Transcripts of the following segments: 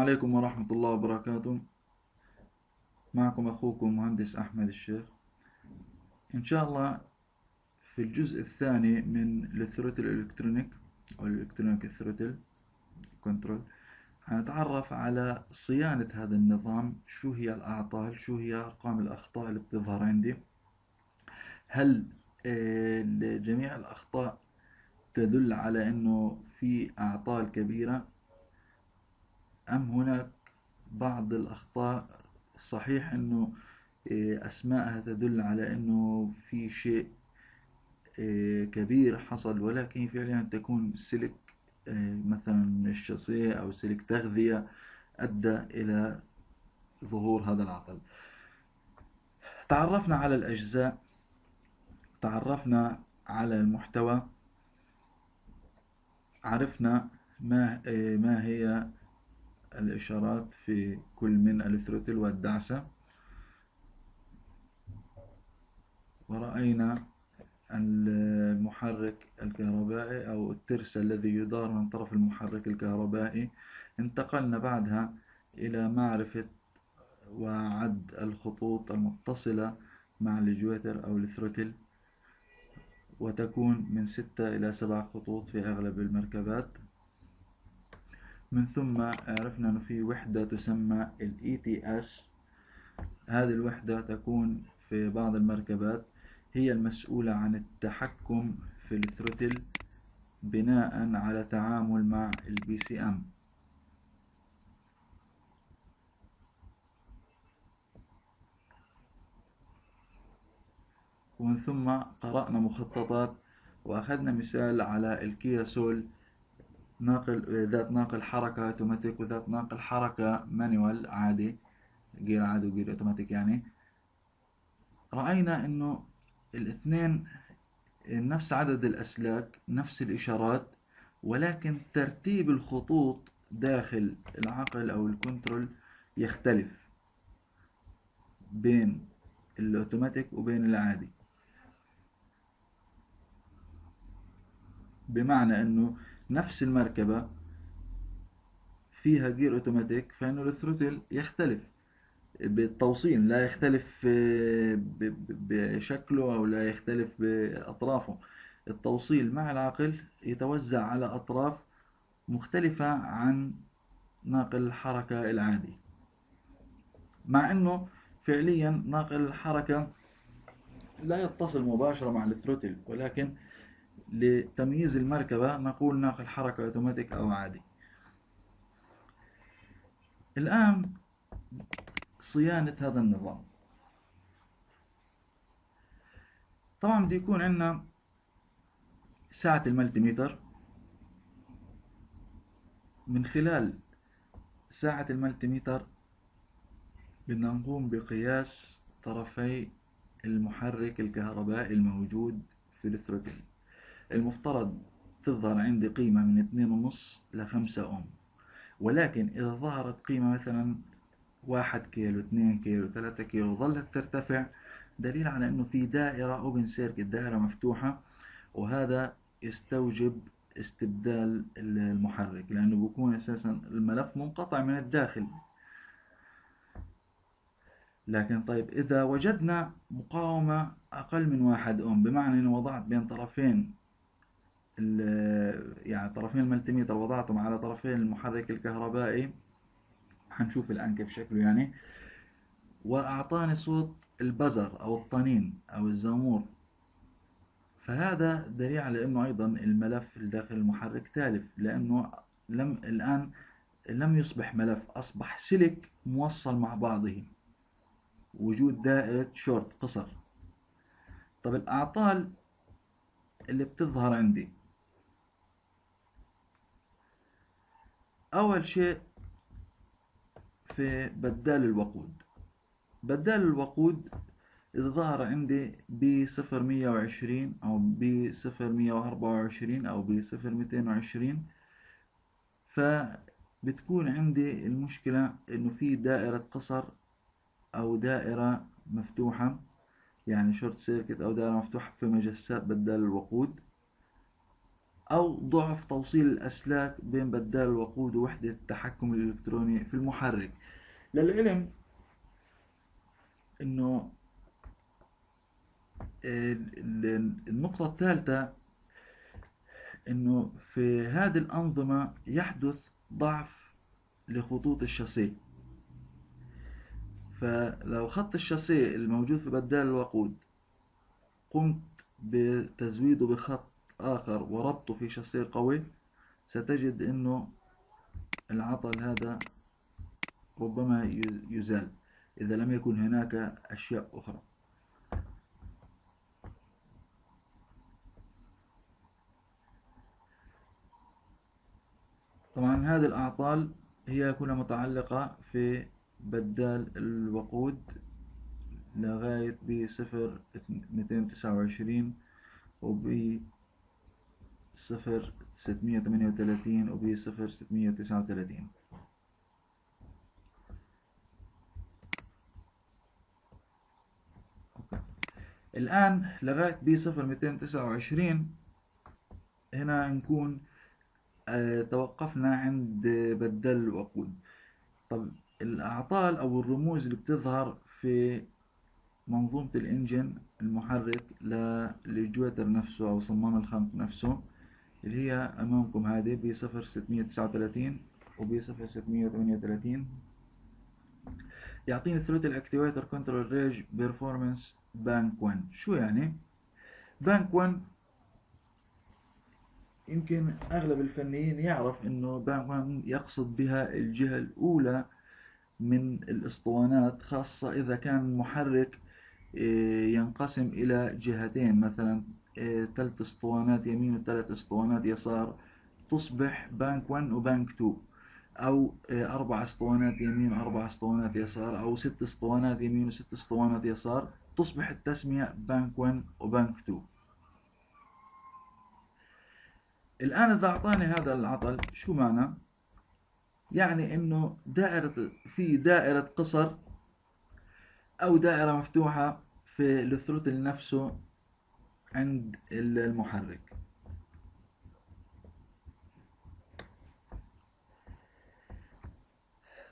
عليكم ورحمة الله وبركاته. معكم أخوكم مهندس أحمد الشيخ. إن شاء الله في الجزء الثاني من ال throttle ال electronic أو ال electronic throttle control هنتعرف على صيانة هذا النظام. شو هي الأعطال؟ شو هي أرقام الأخطاء اللي بتظهر عندي؟ هل آه، جميع الأخطاء تدل على أنه في أعطال كبيرة؟ أم هناك بعض الأخطاء؟ صحيح أنه آه، أسماءها تدل على أنه في شيء آه، كبير حصل ولكن فعليا تكون سلك آه، مثلا الشاصية أو سلك تغذية أدى إلى ظهور هذا العطل تعرفنا على الأجزاء تعرفنا على المحتوى عرفنا ما ما هي الإشارات في كل من الثروتل والدعسة. ورأينا المحرك الكهربائي أو الترس الذي يدار من طرف المحرك الكهربائي. انتقلنا بعدها إلى معرفة وعد الخطوط المتصلة مع ال actuator أو ال throttle وتكون من ستة إلى سبع خطوط في أغلب المركبات. من ثم عرفنا أنه في وحدة تسمى ال ETS هذه الوحدة تكون في بعض المركبات هي المسؤولة عن التحكم في ال throttle بناء على تعامل مع ال PCM ومن ثم قرأنا مخططات وأخذنا مثال على الكيا سول ناقل ذات ناقل حركة اوتوماتيك وذات ناقل حركة manual عادي gear عادي و gear اوتوماتيك يعني. رأينا إنه الاثنين نفس عدد الأسلاك نفس الإشارات ولكن ترتيب الخطوط داخل العقل أو ال control يختلف بين الأوتوماتيك وبين العادي. بمعنى أنه نفس المركبة فيها جير أوتوماتيك فإنه الثروتل يختلف. بالتوصيل لا يختلف بشكله أو لا يختلف بأطرافه. التوصيل مع العقل يتوزع على أطراف مختلفة عن ناقل الحركة العادي. مع أنه فعليا ناقل الحركة لا يتصل مباشرة مع الثروتل ولكن لتمييز المركبة نقول ناقل حركة أوتوماتيك أو عادي. الآن صيانة هذا النظام. طبعا بده يكون عندنا ساعة الملتيمتر. من خلال ساعة الملتيمتر بدنا نقوم بقياس طرفي المحرك الكهربائي الموجود في الثروتل المفترض تظهر عندي قيمة من اثنين ونص لخمسة أوم ولكن إذا ظهرت قيمة مثلا واحد كيلو اثنين كيلو ثلاثة كيلو ظلت ترتفع دليل على إنه في دائرة open circuit دائرة مفتوحة وهذا يستوجب استبدال المحرك لأنه بيكون أساسا الملف منقطع من الداخل. لكن طيب إذا وجدنا مقاومة أقل من واحد اوم بمعنى إنه وضعت بين طرفين يعني طرفين ال multimeter وضعتهم على طرفين المحرك الكهربائي. حنشوف الآن كيف شكله يعني. وأعطاني صوت البزر أو الطنين أو الزامور فهذا دليل على أنه أيضا الملف داخل المحرك تالف لأنه لم الآن لم يصبح ملف أصبح سلك موصل مع بعضه. وجود دائرة شورت قصر. طب الأعطال اللي بتظهر عندي. أول شيء في بدال الوقود. بدال الوقود إذا ظهر عندي P 0120 أو P 0124 أو P 0220 فبتكون عندي المشكلة إنه في دائرة قصر أو دائرة مفتوحة يعني short circuit أو دائرة مفتوحة في مجسات بدال الوقود. أو ضعف توصيل الأسلاك بين بدال الوقود ووحدة التحكم الإلكتروني في المحرك. للعلم أنه النقطة الثالثة أنه في هذه الأنظمة يحدث ضعف لخطوط الشاسيه. فلو خط الشاسيه الموجود في بدال الوقود قمت بتزويده بخط آخر وربطه في شاسيه قوي ستجد أنه العطل هذا ربما يزال إذا لم يكن هناك أشياء أخرى. طبعا هذه الأعطال هي كلها متعلقة في بدال الوقود لغاية بصفر ميتين تسعة وعشرين وب صفر ستمية تمانية وتلاتين وب صفر ستمية تسعة وتلاتين. الآن لغاية ب صفر ميتين تسعة وعشرين هنا نكون آه، توقفنا عند بدل الوقود طب الأعطال أو الرموز اللي بتظهر في منظومة ال engine المحرك لل actuator نفسه أو صمام الخنق نفسه اللي هي أمامكم هذه P 0639 و P 0638 يعطيني throttle actuator control range performance bank 1 شو يعني؟ بانك 1 يمكن أغلب الفنيين يعرف إنه بانك 1 يقصد بها الجهة الأولى من الأسطوانات خاصة إذا كان محرك آه، ينقسم إلى جهتين مثلا ثلاث اسطوانات يمين وثلاث اسطوانات يسار. تصبح بانك 1 وبانك 2 أو آه، أربع اسطوانات يمين وأربع اسطوانات يسار. أو ست اسطوانات يمين وست اسطوانات يسار. تصبح التسمية بانك 1 وبانك 2 الآن إذا أعطاني هذا العطل شو معنى؟ يعني إنه دائرة في دائرة قصر أو دائرة مفتوحة في ال throttle نفسه عند المحرك.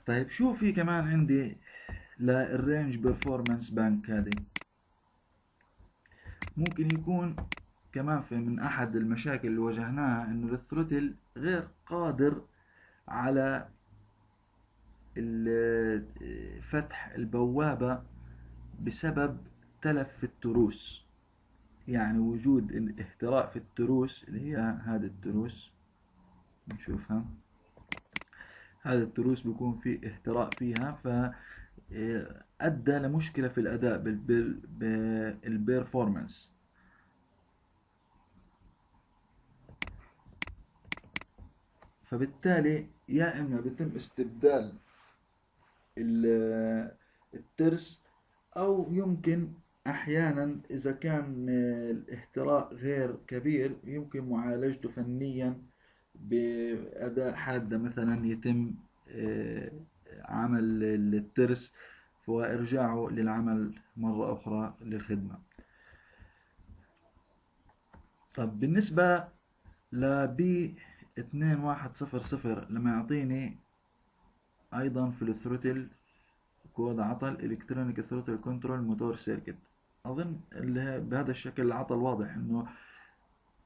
طيب شو في كمان عندي لل range performance bank هذه؟ ممكن يكون كمان في من أحد المشاكل اللي واجهناها إنه ال throttle غير قادر على فتح البوابة بسبب تلف في التروس. يعني وجود الاهتراء في التروس اللي هي هذا التروس نشوفها. هذا التروس بيكون في اهتراء فيها ف أدى لمشكلة في الأداء بال performance فبالتالي يا إما بيتم استبدال الترس أو يمكن أحيانا إذا كان الاهتراء غير كبير يمكن معالجته فنيا بأداة حادة مثلا يتم آه، عمل الترس وإرجاعه للعمل مرة أخرى للخدمة. طب بالنسبة ل P 2100 لما يعطيني أيضا في ال throttle code عطل electronic throttle control motor circuit أظن اللي بهذا الشكل العطل واضح إنه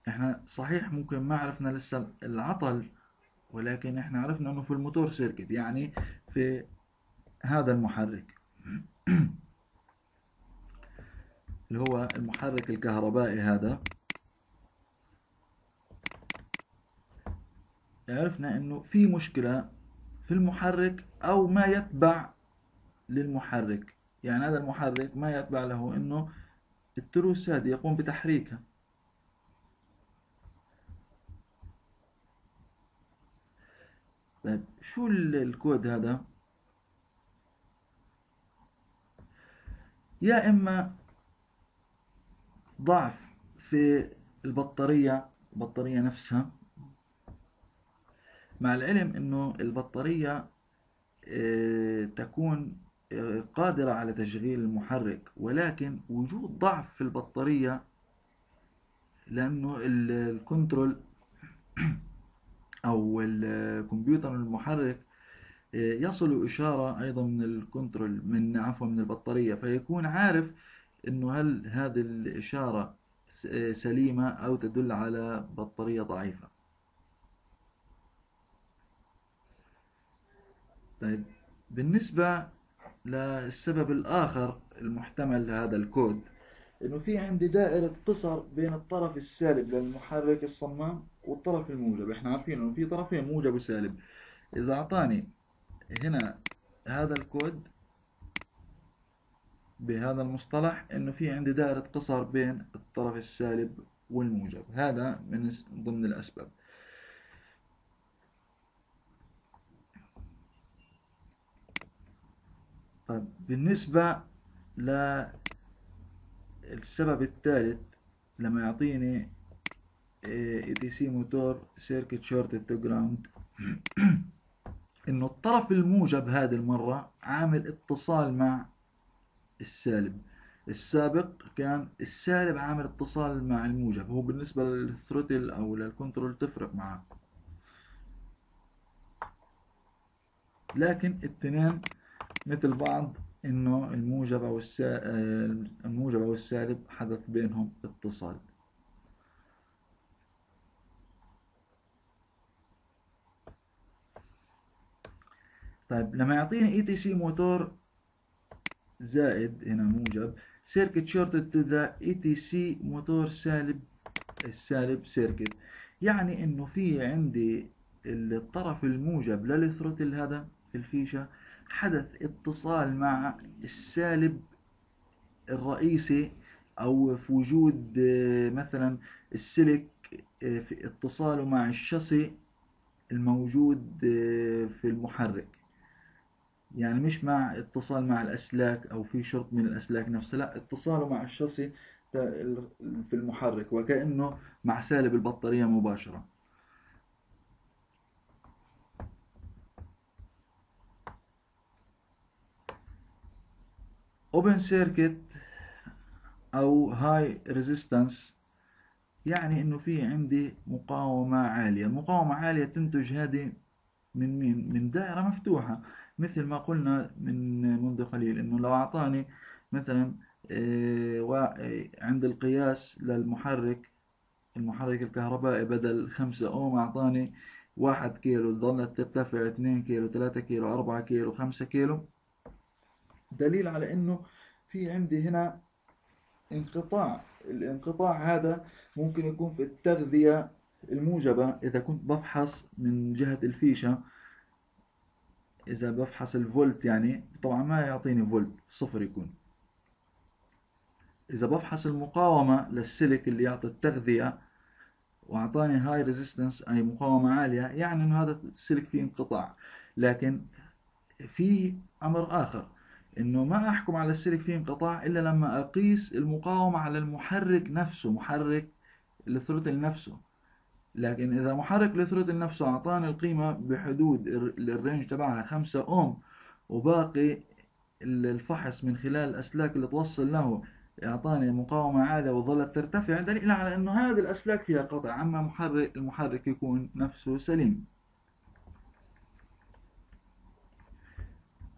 إحنا صحيح ممكن ما عرفنا لسه العطل ولكن إحنا عرفنا إنه في ال motor circuit يعني في هذا المحرك. اللي هو المحرك الكهربائي هذا. عرفنا إنه في مشكلة في المحرك أو ما يتبع للمحرك. يعني هذا المحرك ما يتبع له التروس هذه يقوم بتحريكها طيب شو الكود هذا؟ يا إما ضعف في البطارية البطارية نفسها مع العلم إنه البطارية آه، تكون قادرة على تشغيل المحرك ولكن وجود ضعف في البطارية لأنه الكنترول أو الكمبيوتر المحرك يصل إشارة أيضا من الكنترول من عفوا من البطارية فيكون عارف إنه هل هذه الإشارة سليمة أو تدل على بطارية ضعيفة. طيب بالنسبة للسبب الآخر المحتمل لهذا الكود. إنه في عندي دائرة قصر بين الطرف السالب للمحرك الصمام والطرف الموجب. إحنا عارفين إنه في طرفين موجب وسالب. إذا أعطاني هنا هذا الكود بهذا المصطلح إنه في عندي دائرة قصر بين الطرف السالب والموجب. هذا من ضمن الأسباب. طيب بالنسبة للسبب الثالث لما يعطيني ETC motor circuit short to ground إنه الطرف الموجب هذه المرة عامل اتصال مع السالب. السابق كان السالب عامل اتصال مع الموجب هو بالنسبة لل throttle أو لل control تفرق معاه لكن الاثنين مثل بعض إنه الموجب أو الموجب أو السالب حدث بينهم اتصال. طيب لما يعطيني ETC motor زائد هنا موجب circuit shorted to the ETC motor سالب السالب circuit يعني إنه في عندي الطرف الموجب لل throttle هذا في الفيشة حدث اتصال مع السالب الرئيسي أو في وجود آه، مثلا السلك آه، في اتصاله مع الشاصي الموجود آه، في المحرك. يعني مش مع اتصال مع الأسلاك أو في شرط من الأسلاك نفسها لا اتصاله مع الشاصي في المحرك وكأنه مع سالب البطارية مباشرة. Open circuit أو high resistance يعني إنه في عندي مقاومة عالية. مقاومة عالية تنتج هذه من مين؟ من دائرة مفتوحة مثل ما قلنا من منذ قليل إنه لو أعطاني مثلا آه، آه، عند القياس للمحرك المحرك الكهربائي بدل خمسة أوم أعطاني واحد كيلو. ظلت ترتفع اثنين كيلو ثلاثة كيلو أربعة كيلو خمسة كيلو. دليل على إنه في عندي هنا انقطاع. الانقطاع هذا ممكن يكون في التغذية الموجبة إذا كنت بفحص من جهة الفيشة. إذا بفحص الفولت يعني طبعا ما يعطيني فولت صفر يكون. إذا بفحص المقاومة للسلك اللي يعطي التغذية وأعطاني high resistance أي مقاومة عالية يعني إنه هذا السلك فيه انقطاع. لكن في أمر آخر. إنه ما أحكم على السلك فيه انقطاع إلا لما أقيس المقاومة على المحرك نفسه محرك ال throttle نفسه لكن إذا محرك ال throttle نفسه أعطاني القيمة بحدود ال range تبعها 5 أوم وباقي الفحص من خلال الأسلاك اللي توصل له أعطاني مقاومة عالية وظلت ترتفع دليل على أنه هذه الأسلاك فيها قطع. أما محرك المحرك يكون نفسه سليم.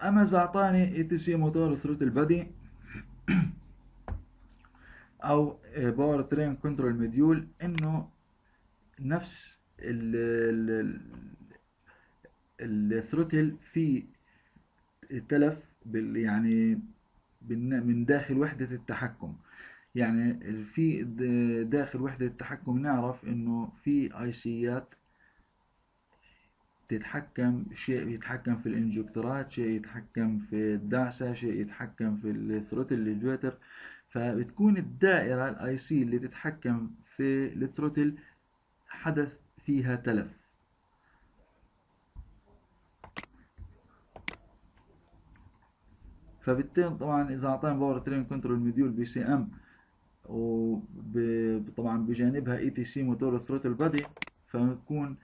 أما إذا أعطاني ETC motor throttle body أو powertrain control module إنه نفس ال throttle في تلف بال يعني من داخل وحدة التحكم. يعني في داخل وحدة التحكم نعرف إنه في IC ات تتحكم شيء يتحكم في ال injector ات شيء يتحكم في الدعسة شيء يتحكم في ال throttle actuator. فبتكون الدائرة ال IC اللي تتحكم في ال throttle حدث فيها تلف. فبالتالي طبعا إذا أعطينا powertrain control module PCM وطبعا بجانبها ETC motor throttle body فيكون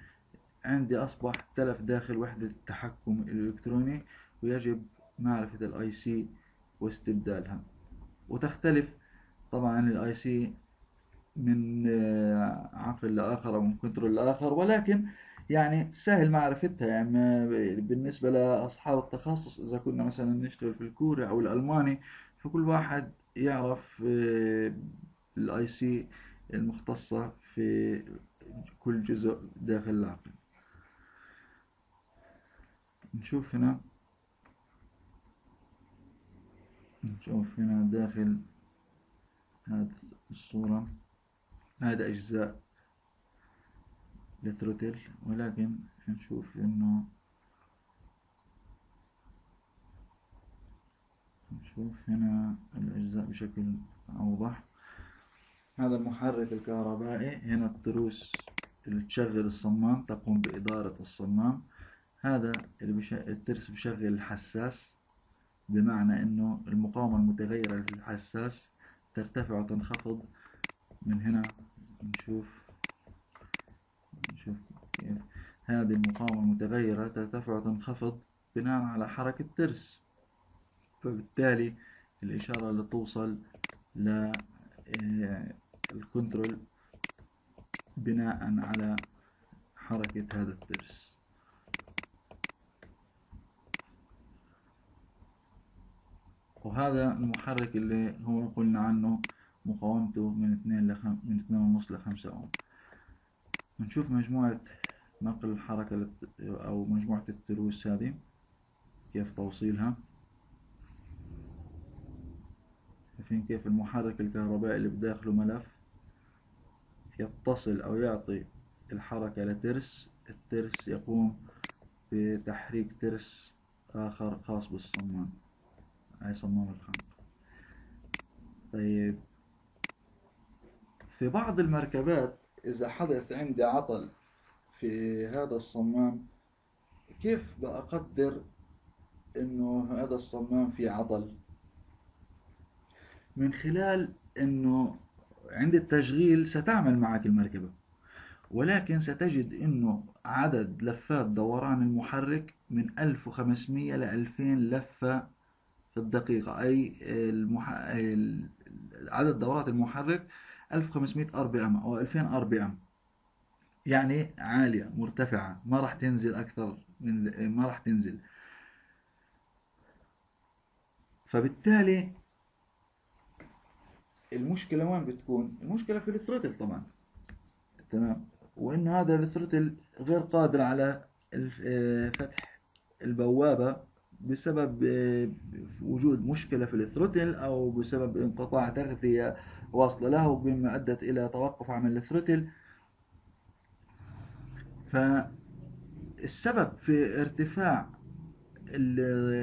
عندي أصبح تلف داخل وحدة التحكم الإلكتروني ويجب معرفة ال IC واستبدالها. وتختلف طبعا ال IC من آه، عقل لآخر أو من control لآخر ولكن يعني سهل معرفتها. يعني بالنسبة لأصحاب التخصص إذا كنا مثلا نشتغل في الكوري أو الألماني فكل واحد يعرف ال IC المختصة في كل جزء داخل العقل. نشوف هنا. نشوف هنا داخل هذه الصورة. هذا أجزاء ال throttle ولكن نشوف إنه نشوف هنا الأجزاء بشكل أوضح. هذا المحرك الكهربائي هنا التروس اللي تشغل الصمام تقوم بإدارة الصمام. هذا. الترس بشغل الحساس بمعنى إنه المقاومة المتغيرة في الحساس ترتفع وتنخفض. من هنا نشوف نشوف كيف. هذه المقاومة المتغيرة ترتفع وتنخفض بناء على حركة ترس. فبالتالي الإشارة اللي توصل للكنترول آه، بناء على حركة هذا الترس. وهذا المحرك اللي هو قلنا عنه مقاومته من اثنين لخم... من اثنين ونص لخمسة أوم. نشوف مجموعة نقل الحركة أو مجموعة التروس هذه كيف توصيلها. شايفين كيف المحرك الكهربائي اللي بداخله ملف يتصل أو يعطي الحركة لترس. الترس يقوم بتحريك ترس آخر خاص بالصمام. هاي صمام الخنق طيب. في بعض المركبات إذا حدث عندي عطل في هذا الصمام كيف بقدر إنه هذا الصمام فيه عطل؟ من خلال إنه عند التشغيل ستعمل معك المركبة ولكن ستجد إنه عدد لفات دوران المحرك من 1500 ل 2000 لفة في الدقيقة. أي المح... عدد دورات المحرك 1500 RPM أو 2000 ار بي ام يعني عالية مرتفعة. ما راح تنزل أكثر من ما راح تنزل. فبالتالي المشكلة وين بتكون؟ المشكلة في ال throttle طبعا. تمام؟ وإن هذا ال throttle غير قادر على فتح البوابة بسبب وجود مشكلة في ال throttle أو بسبب انقطاع تغذية واصلة له بما أدت إلى توقف عمل ال throttle فالسبب في ارتفاع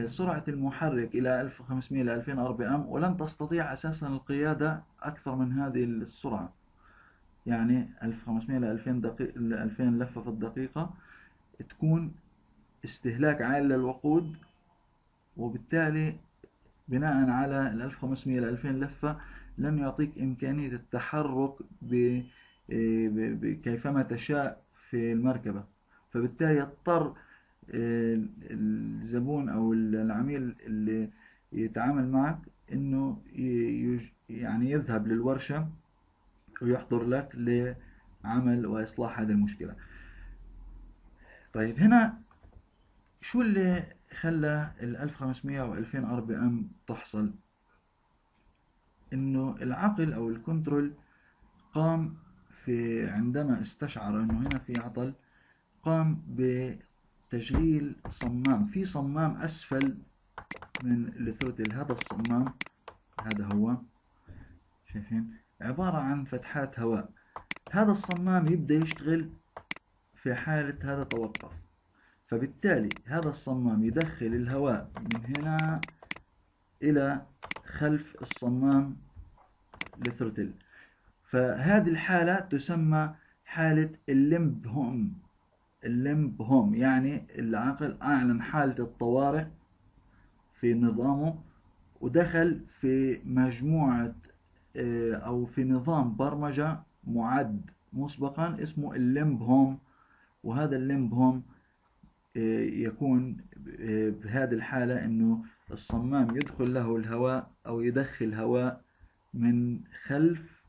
سرعة المحرك إلى 1500 إلى 2000 RPM ولن تستطيع أساسا القيادة أكثر من هذه السرعة. يعني 1500 إلى 2000 دقيقة 2000 لفة في الدقيقة تكون استهلاك عالي للوقود وبالتالي بناء على ال 1500 إلى 2000 لفة لن يعطيك إمكانية التحرك كيفما تشاء في المركبة. فبالتالي يضطر آه، الزبون أو العميل اللي يتعامل معك إنه يعني يذهب للورشة ويحضر لك لعمل وإصلاح هذه المشكلة. طيب هنا شو اللي خلى ال 1500 و 2000 RPM تحصل. إنه العقل أو ال control قام في عندما استشعر إنه هنا في عطل قام بتشغيل صمام. في صمام أسفل من ال throttle هذا الصمام هذا هو. شايفين؟ عبارة عن فتحات هواء. هذا الصمام يبدأ يشتغل في حالة هذا توقف. فبالتالي هذا الصمام يدخل الهواء من هنا إلى خلف الصمام ال throttle فهذه الحالة تسمى حالة ال limp home ال limp home يعني العقل أعلن حالة الطوارئ في نظامه ودخل في مجموعة آه، أو في نظام برمجة معد مسبقا اسمه ال limp home وهذا ال limp home يكون آه، بهذه الحالة أنه الصمام يدخل له الهواء أو يدخل هواء من خلف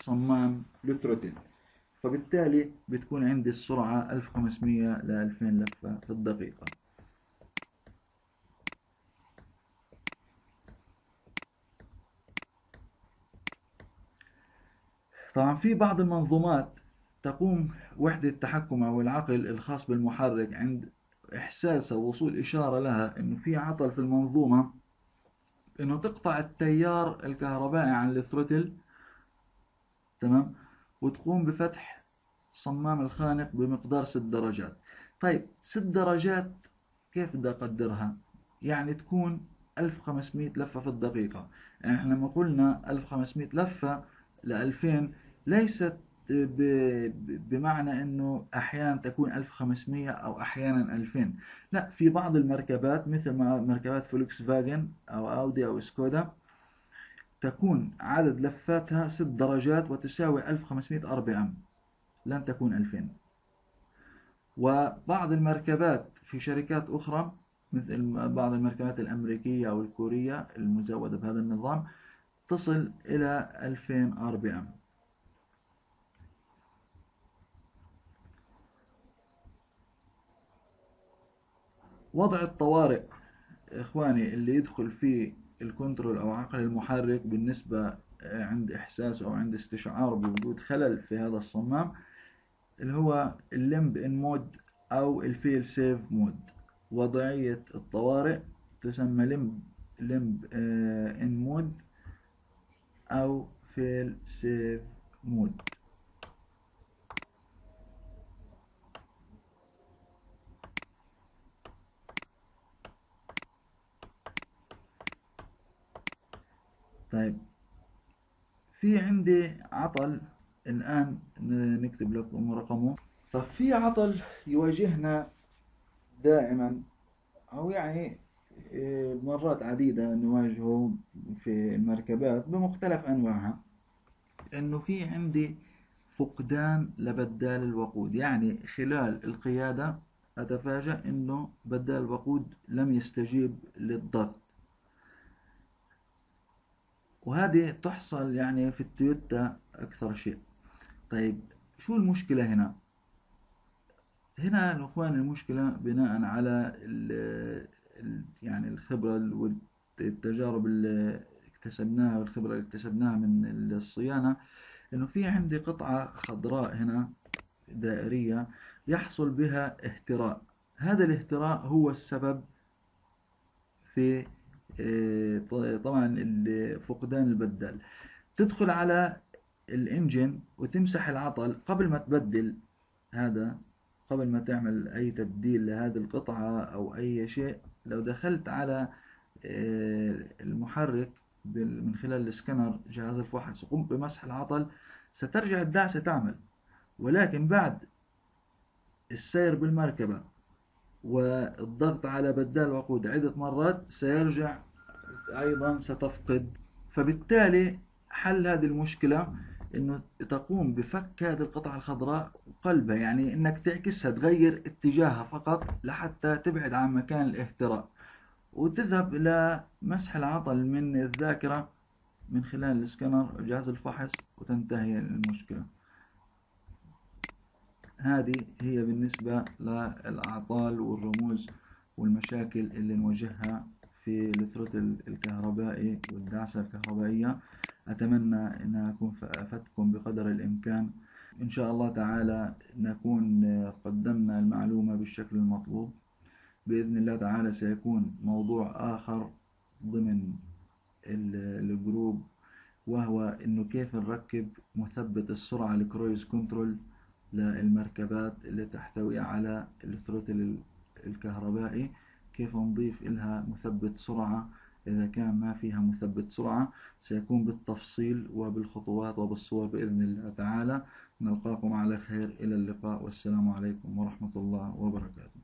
صمام ال throttle فبالتالي بتكون عندي السرعة 1500 ل 2000 لفة في الدقيقة. طبعا في بعض المنظومات تقوم وحدة التحكم أو العقل الخاص بالمحرك عند إحساس وصول إشارة لها إنه في عطل في المنظومة إنه تقطع التيار الكهربائي عن الثروتل تمام؟ وتقوم بفتح صمام الخانق بمقدار ست درجات. طيب ست درجات كيف بدي أقدرها؟ يعني تكون 1500 لفة في الدقيقة. يعني إحنا لما قلنا 1500 لفة ل 2000 ليست بمعنى إنه أحيانا تكون 1500 أو أحيانا 2000 لا في بعض المركبات مثل ما مركبات فولكس فاجن أو أودي أو سكودا تكون عدد لفاتها ست درجات وتساوي 1500 RPM لن تكون 2000 وبعض المركبات في شركات أخرى مثل بعض المركبات الأمريكية أو الكورية المزودة بهذا النظام تصل إلى 2000 RPM وضع الطوارئ إخواني اللي يدخل فيه ال control أو عقل المحرك بالنسبة آه، عند إحساس أو عند استشعار بوجود خلل في هذا الصمام اللي هو ال limp in mode أو ال fail safe mode. وضعية الطوارئ تسمى limp limp in mode أو fail safe mode طيب في عندي عطل الآن نكتب لكم رقمه. طيب في عطل يواجهنا دائما أو يعني آه، مرات عديدة نواجهه في المركبات بمختلف أنواعها. إنه في عندي فقدان لبدال الوقود. يعني خلال القيادة أتفاجأ إنه بدال الوقود لم يستجيب للضغط. وهذه تحصل يعني في التويوتا أكثر شيء. طيب شو المشكلة هنا؟ هنا اخوان المشكلة بناء على ال يعني الخبرة والتجارب اللي اكتسبناها والخبرة اللي اكتسبناها من الصيانة إنه في عندي قطعة خضراء هنا دائرية يحصل بها اهتراء. هذا الاهتراء هو السبب في طبعا فقدان البدال تدخل على الإنجن وتمسح العطل قبل ما تبدل هذا قبل ما تعمل أي تبديل لهذه القطعة أو أي شيء. لو دخلت على آه، المحرك من خلال السكنر جهاز الفحص وقمت بمسح العطل سترجع الدعسة تعمل. ولكن بعد السير بالمركبة والضغط على بدال وقود عدة مرات سيرجع أيضا ستفقد. فبالتالي حل هذه المشكلة إنه تقوم بفك هذه القطعة الخضراء وقلبها يعني إنك تعكسها تغير اتجاهها فقط لحتى تبعد عن مكان الاهتراء وتذهب إلى مسح العطل من الذاكرة من خلال السكانر جهاز الفحص وتنتهي المشكلة. هذه هي بالنسبة للأعطال والرموز والمشاكل اللي نواجهها في الثروتل الكهربائي والدعسة الكهربائية. أتمنى أن أكون أفدتكم بقدر الإمكان. إن شاء الله تعالى نكون قدمنا المعلومة بالشكل المطلوب. بإذن الله تعالى سيكون موضوع آخر ضمن ال group وهو إنه كيف نركب مثبت السرعة ال cruise control. للمركبات اللي تحتوي على ال throttle الكهربائي. كيف نضيف لها مثبت سرعة؟ إذا كان ما فيها مثبت سرعة سيكون بالتفصيل وبالخطوات وبالصور بإذن الله تعالى. نلقاكم على خير. إلى اللقاء. والسلام عليكم ورحمة الله وبركاته.